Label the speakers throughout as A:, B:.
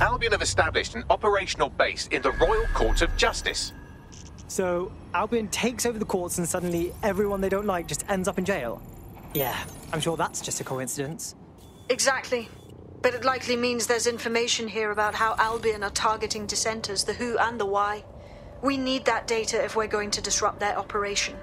A: Albion have established an operational base in the Royal Courts of Justice.
B: So, Albion takes over the courts and suddenly everyone they don't like just ends up in jail? Yeah, I'm sure that's just a coincidence.
C: Exactly. But it likely means there's information here about how Albion are targeting dissenters, the who and the why. We need that data if we're going to disrupt their operation.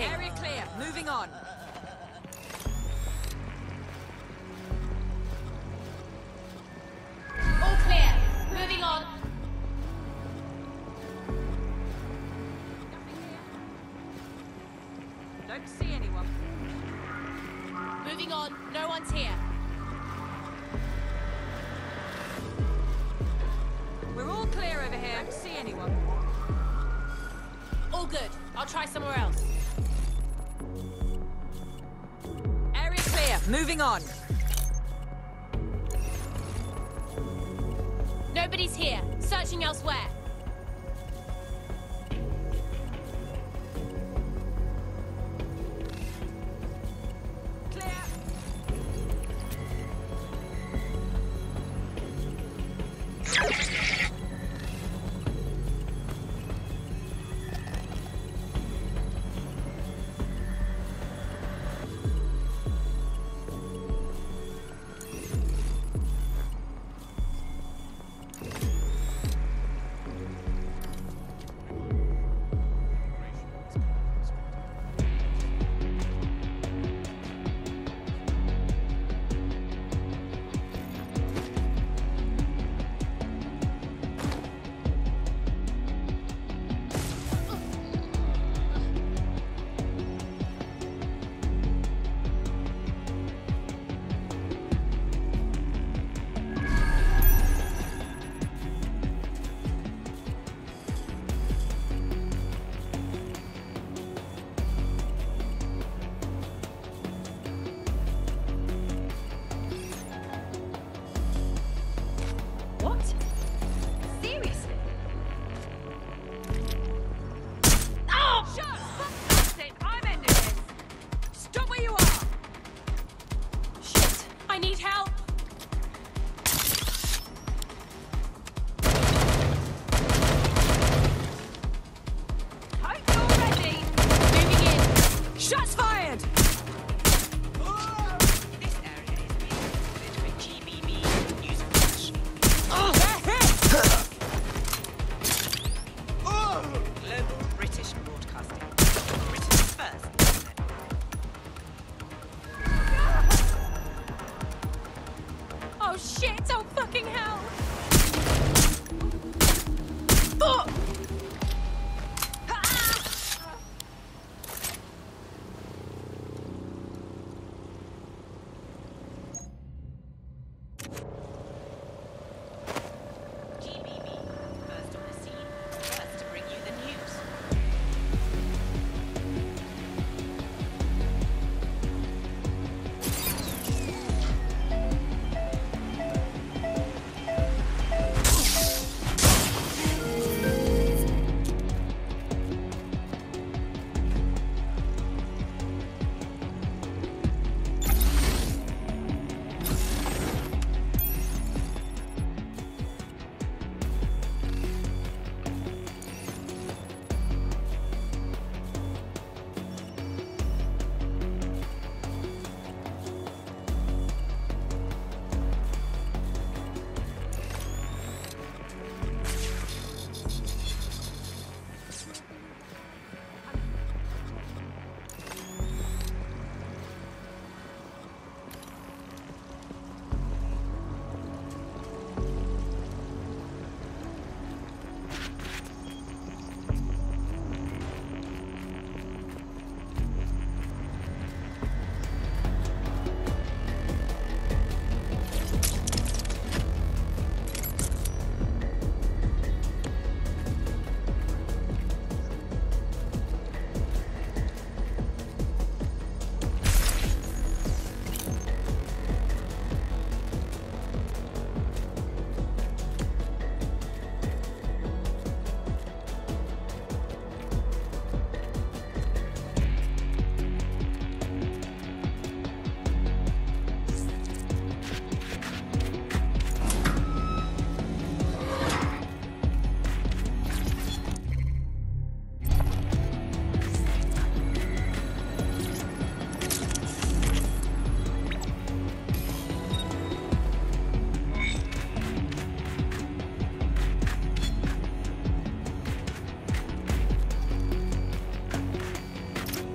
D: Redirecting.
E: Area clear. Moving on.
D: All clear. Moving on.
E: Don't see anyone.
D: Moving on. No one's here.
E: We're all clear over here. Don't see anyone.
D: All good. I'll try somewhere else.
E: Moving on.
D: Nobody's here. Searching elsewhere.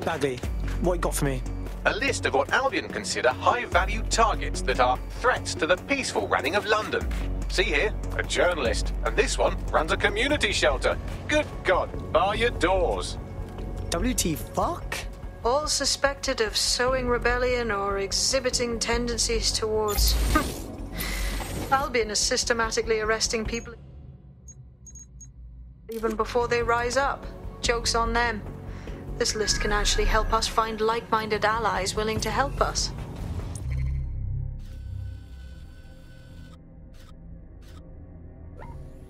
B: Bagley, what you got for me?
A: A list of what Albion consider high-value targets that are threats to the peaceful running of London. See here, a journalist, and this one runs a community shelter. Good God, bar your doors.
B: WT fuck?
C: All suspected of sowing rebellion or exhibiting tendencies towards. Albion is systematically arresting people even before they rise up. Joke's on them. This list can actually help us find like minded allies willing to help us.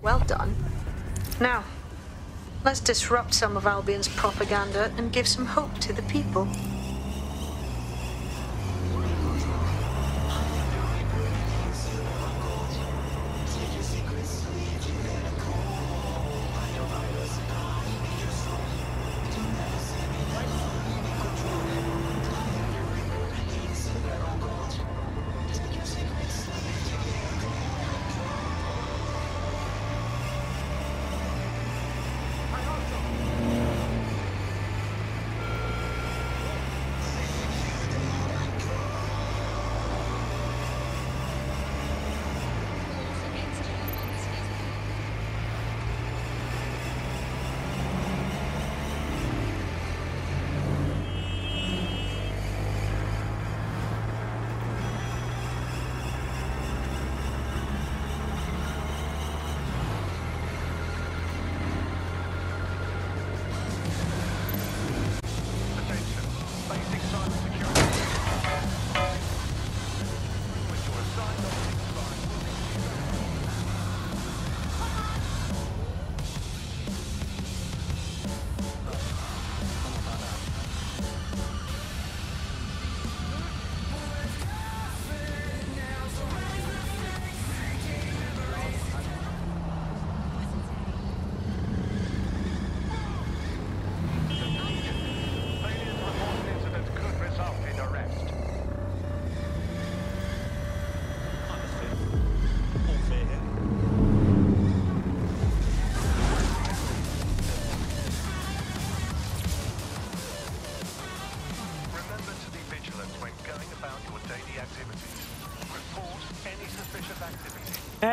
C: Well done. Now, let's disrupt some of Albion's propaganda and give some hope to the people.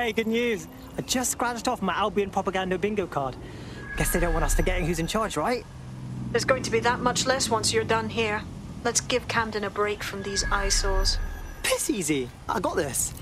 B: Hey, good news. I just scratched off my Albion propaganda bingo card. Guess they don't want us forgetting who's in charge, right?
C: There's going to be that much less once you're done here. Let's give Camden a break from these eyesores.
B: Piss easy. I got this.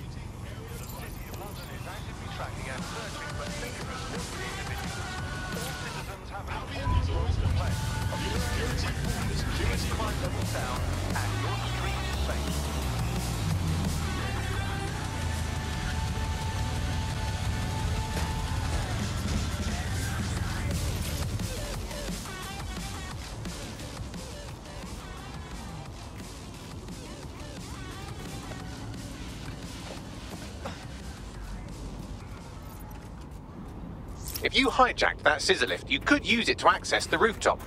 A: If you hijacked that scissor lift, you could use it to access the rooftop.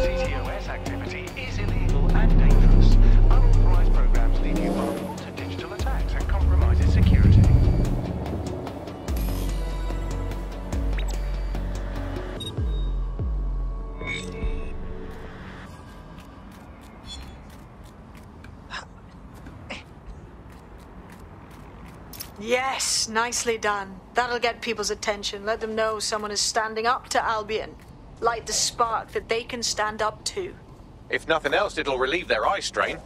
F: CTOS activity is illegal and dangerous. Unauthorized programs leave you vulnerable to digital attacks and compromises security.
C: Yes, nicely done. That'll get people's attention. Let them know someone is standing up to Albion. Light the spark that they can stand up to.
A: If nothing else, it'll relieve their eye strain.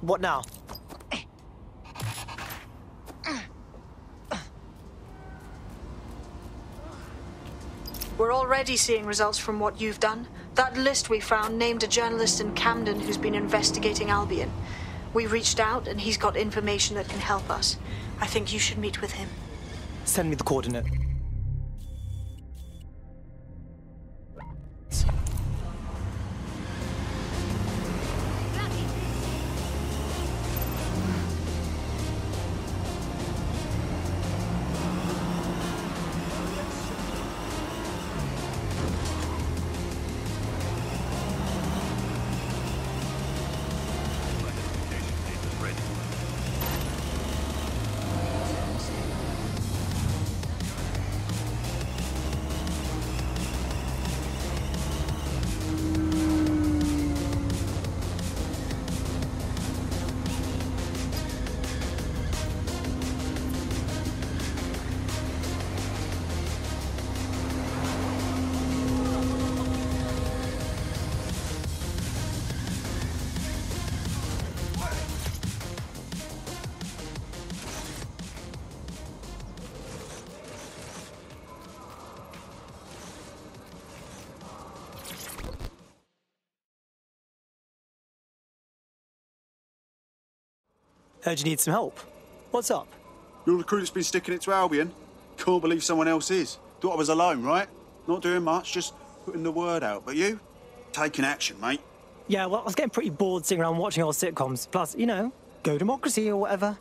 B: What now?
C: We're already seeing results from what you've done. That list we found named a journalist in Camden who's been investigating Albion. We reached out and he's got information that can help us. I think you should meet with him.
B: Send me the coordinate. Heard you need some help. What's up?
G: You're the crew that's been sticking it to Albion. Can't believe someone else is. Thought I was alone, right? Not doing much, just putting the word out. But you? Taking action, mate.
B: Yeah, well, I was getting pretty bored sitting around watching old sitcoms. Plus, you know, go democracy or whatever.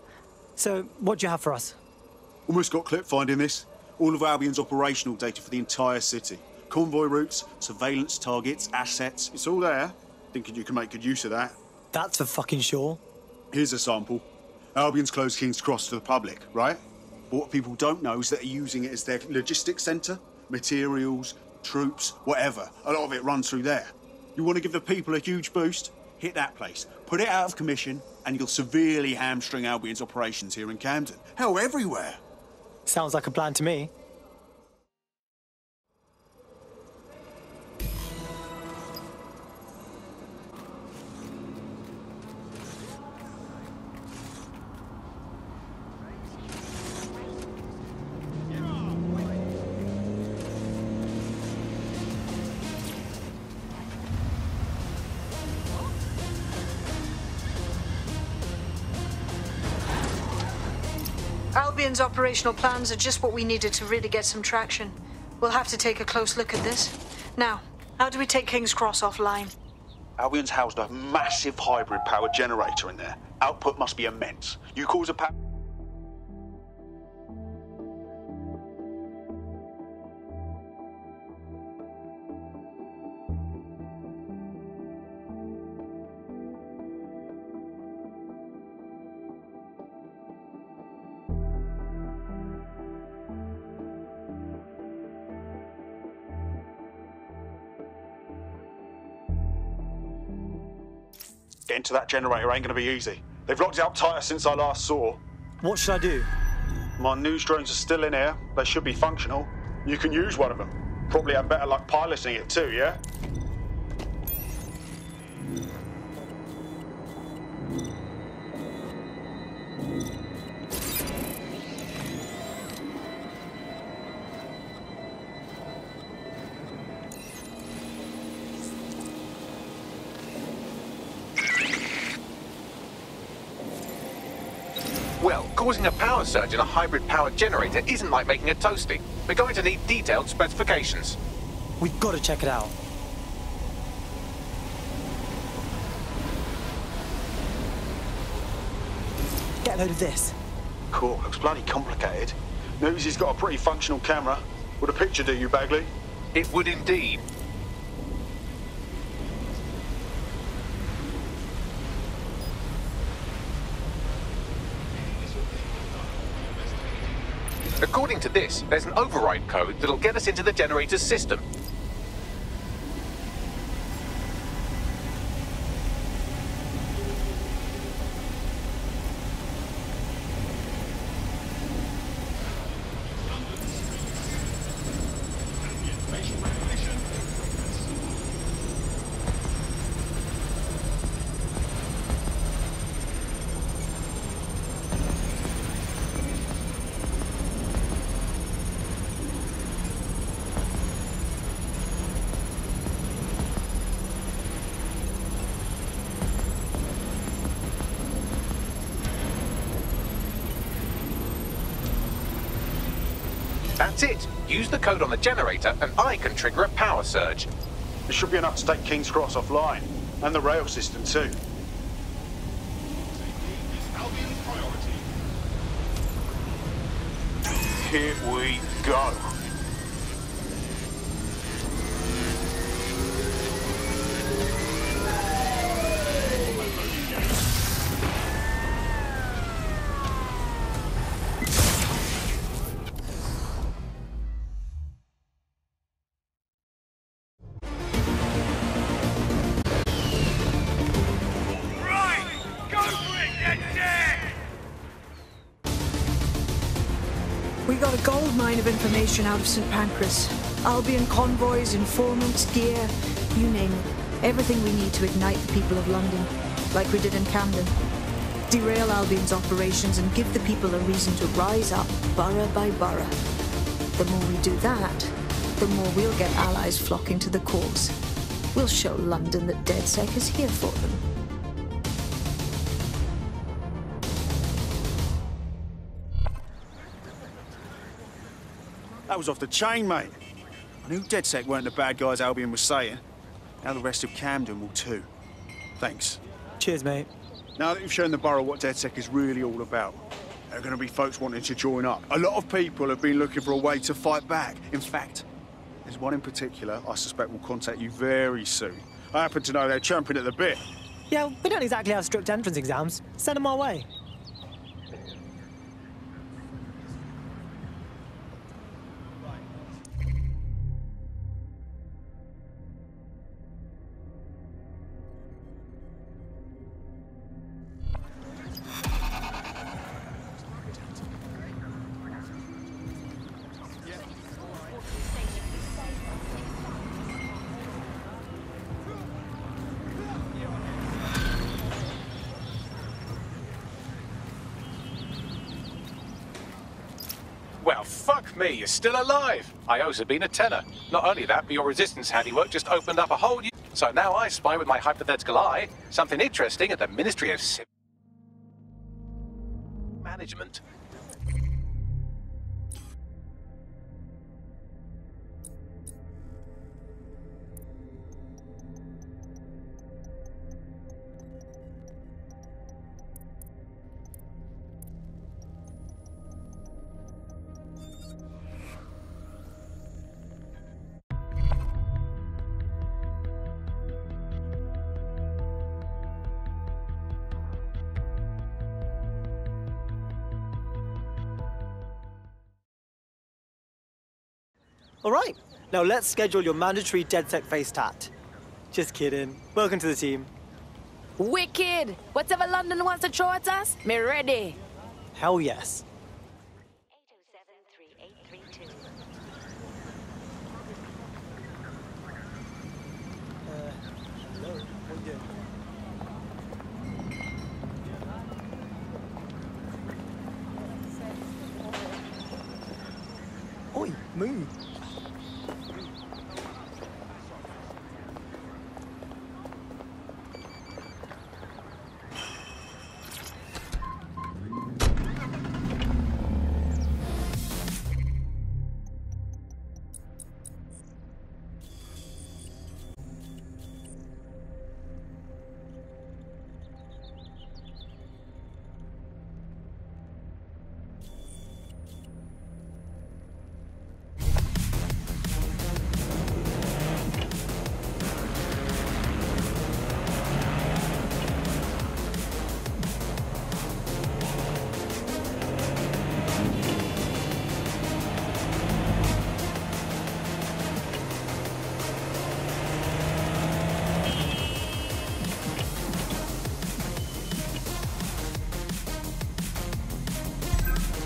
B: So, what do you have for us?
G: Almost got clip finding this. All of Albion's operational data for the entire city. Convoy routes, surveillance targets, assets. It's all there. Thinking you can make good use of that.
B: That's for fucking sure.
G: Here's a sample. Albion's closed King's Cross to the public, right? But what people don't know is that they're using it as their logistics centre. Materials, troops, whatever. A lot of it runs through there. You want to give the people a huge boost? Hit that place. Put it out of commission, and you'll severely hamstring Albion's operations here in Camden. Hell, everywhere.
B: Sounds like a plan to me.
C: Operational plans are just what we needed to really get some traction. We'll have to take a close look at this. Now, how do we take King's Cross offline?
G: Albion's housed a massive hybrid power generator in there. Output must be immense. You cause a power. Getting to that generator ain't gonna be easy. They've locked it up tighter since I last saw.
B: What should I do?
G: My news drones are still in here. They should be functional. You can use one of them. Probably have better luck piloting it too, yeah?
A: Causing a power surge in a hybrid power generator isn't like making a toasty. We're going to need detailed specifications.
B: We've got to check it out. Get a load of this.
G: Cool. Looks bloody complicated. News he's got a pretty functional camera. Would a picture do you, Bagley?
A: It would indeed. According to this, there's an override code that'll get us into the generator's system. That's it. Use the code on the generator and I can trigger a power surge.
G: There should be enough to take King's Cross offline. And the rail system too. Here we go.
C: We got a gold mine of information out of St. Pancras. Albion convoys, informants, gear, you name it. Everything we need to ignite the people of London, like we did in Camden. Derail Albion's operations and give the people a reason to rise up borough by borough. The more we do that, the more we'll get allies flocking to the cause. We'll show London that DedSec is here for them.
G: That was off the chain, mate. I knew DedSec weren't the bad guys Albion was saying. Now the rest of Camden will too. Thanks.
B: Cheers, mate.
G: Now that you've shown the borough what DedSec is really all about, there are going to be folks wanting to join up. A lot of people have been looking for a way to fight back. In fact, there's one in particular I suspect will contact you very soon. I happen to know they're champing at the bit.
B: Yeah, we don't exactly have strict entrance exams. Send them our way.
A: Me, you're still alive. I have been a tenner. Not only that, but your resistance handiwork just opened up a whole new... So now I spy with my hypothetical eye something interesting at the Ministry of Management.
B: All right. Now let's schedule your mandatory DedSec face tat. Just kidding. Welcome to the team.
E: Wicked! Whatever London wants to throw at us, me ready.
B: Hell yes.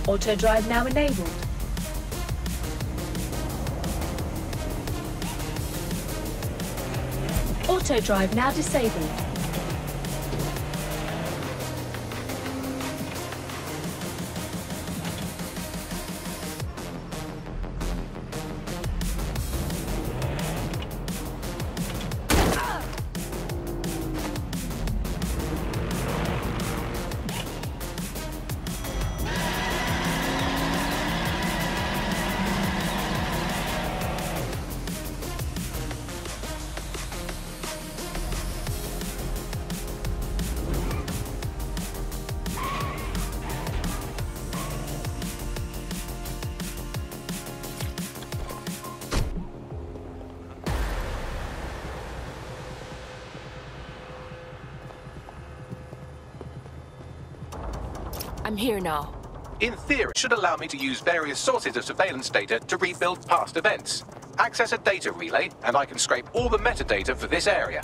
D: Auto drive now enabled. Auto drive now disabled.
E: Here now.
A: In theory, it should allow me to use various sources of surveillance data to rebuild past events. Access a data relay, and I can scrape all the metadata for this area.